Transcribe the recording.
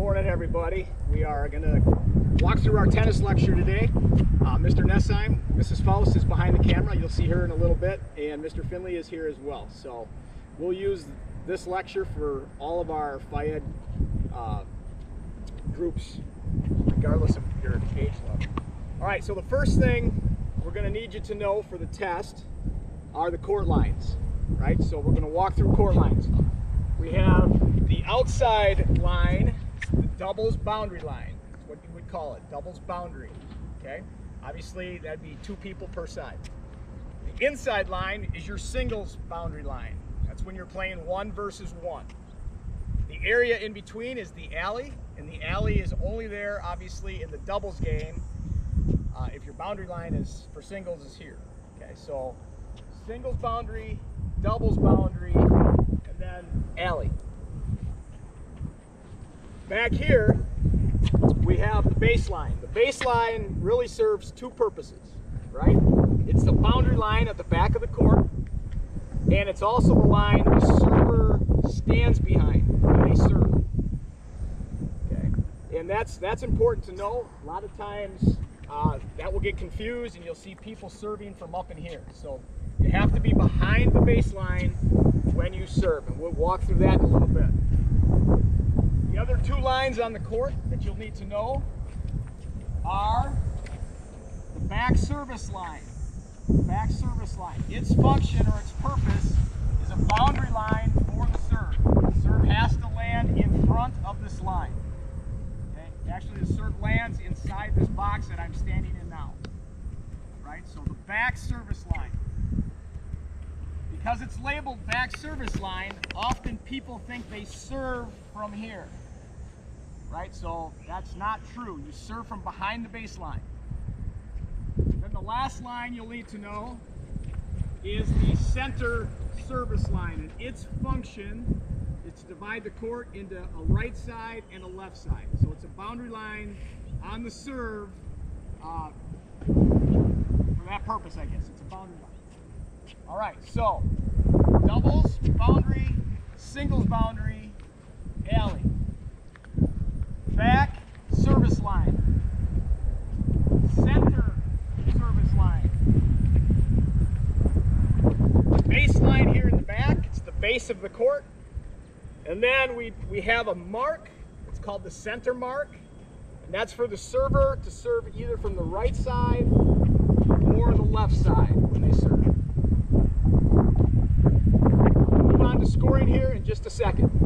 morning, everybody. We are going to walk through our tennis lecture today. Uh, Mr. Nessheim, Mrs. Faust is behind the camera. You'll see her in a little bit, and Mr. Finley is here as well. So we'll use this lecture for all of our FIED uh, groups, regardless of your age level. All right, so the first thing we're going to need you to know for the test are the court lines, right? So we're going to walk through court lines. We have the outside line, doubles boundary line. That's what you would call it, doubles boundary, okay? Obviously, that'd be two people per side. The inside line is your singles boundary line. That's when you're playing one versus one. The area in between is the alley, and the alley is only there, obviously, in the doubles game. Uh, if your boundary line is for singles is here. Okay, so singles boundary, doubles boundary, and then alley. Back here, we have the baseline. The baseline really serves two purposes, right? It's the boundary line at the back of the court, and it's also the line the server stands behind when they serve. Okay, and that's that's important to know. A lot of times uh, that will get confused, and you'll see people serving from up in here. So you have to be behind the baseline when you serve, and we'll walk through that in a little bit. Two lines on the court that you'll need to know are the back service line. Back service line. Its function or its purpose is a boundary line for the serve. The serve has to land in front of this line. Okay? Actually, the serve lands inside this box that I'm standing in now. Right? So the back service line. Because it's labeled back service line, often people think they serve from here. Right? So that's not true. You serve from behind the baseline. Then the last line you'll need to know is the center service line. And its function is to divide the court into a right side and a left side. So it's a boundary line on the serve uh, for that purpose, I guess. It's a boundary line. All right, so doubles, boundary, singles boundary, alley. Back, service line. Center, service line. Baseline here in the back, it's the of the court. And then we, we have a mark, it's called the center mark. And that's for the server to serve either from the right side or the left side when they serve. Move on to scoring here in just a second.